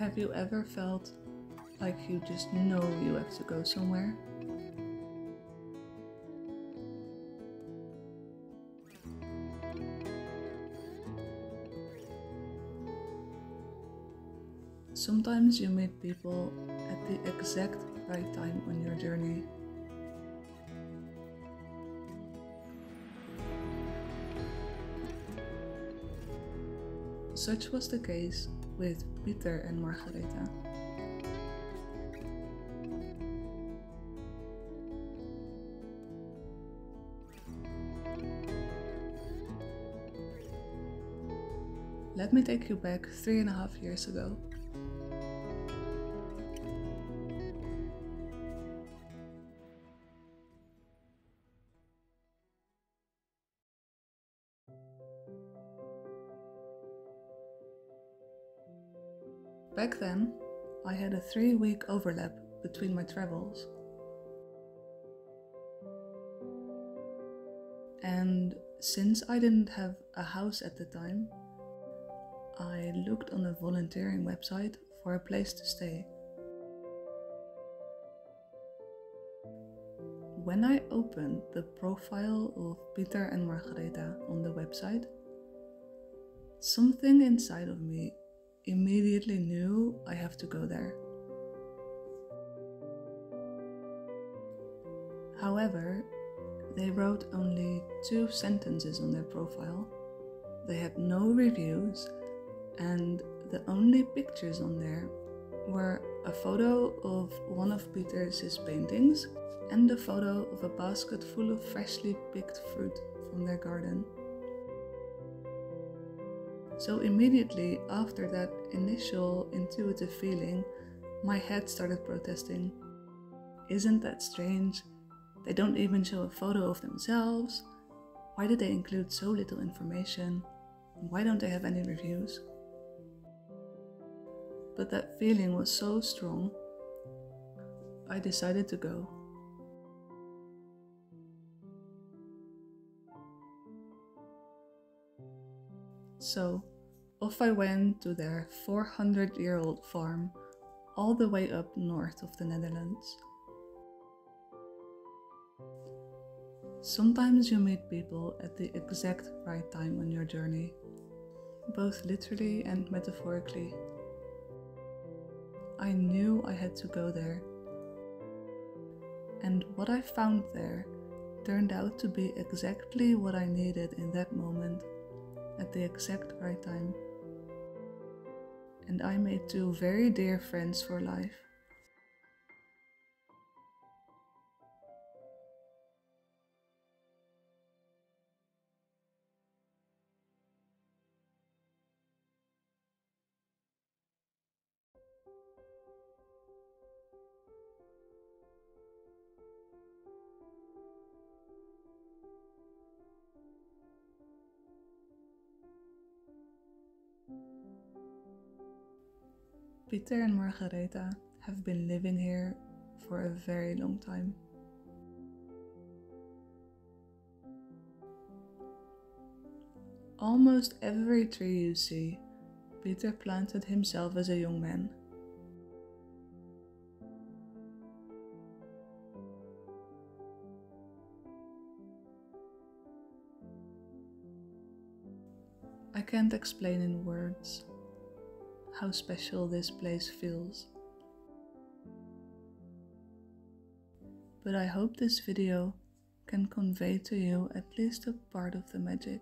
Have you ever felt like you just know you have to go somewhere? Sometimes you meet people at the exact right time on your journey. Such was the case with Pieter and Margaretha. Let me take you back three and a half years ago. Back then, I had a three week overlap between my travels. And since I didn't have a house at the time, I looked on a volunteering website for a place to stay. When I opened the profile of Pieter and Margaretha on the website, something inside of me immediately knew I have to go there. However, they wrote only two sentences on their profile. They had no reviews, and the only pictures on there were a photo of one of Pieter's paintings and a photo of a basket full of freshly picked fruit from their garden. So immediately after that initial intuitive feeling, my head started protesting. Isn't that strange? They don't even show a photo of themselves. Why did they include so little information? Why don't they have any reviews? But that feeling was so strong, I decided to go. So, off I went to their 400 year old farm, all the way up north of the Netherlands. Sometimes you meet people at the exact right time on your journey, both literally and metaphorically. I knew I had to go there, and what I found there turned out to be exactly what I needed in that moment at the exact right time. And I made two very dear friends for life. Pieter and Margaretha have been living here for a very long time. Almost every tree you see, Pieter planted himself as a young man. I can't explain in words how special this place feels. But I hope this video can convey to you at least a part of the magic.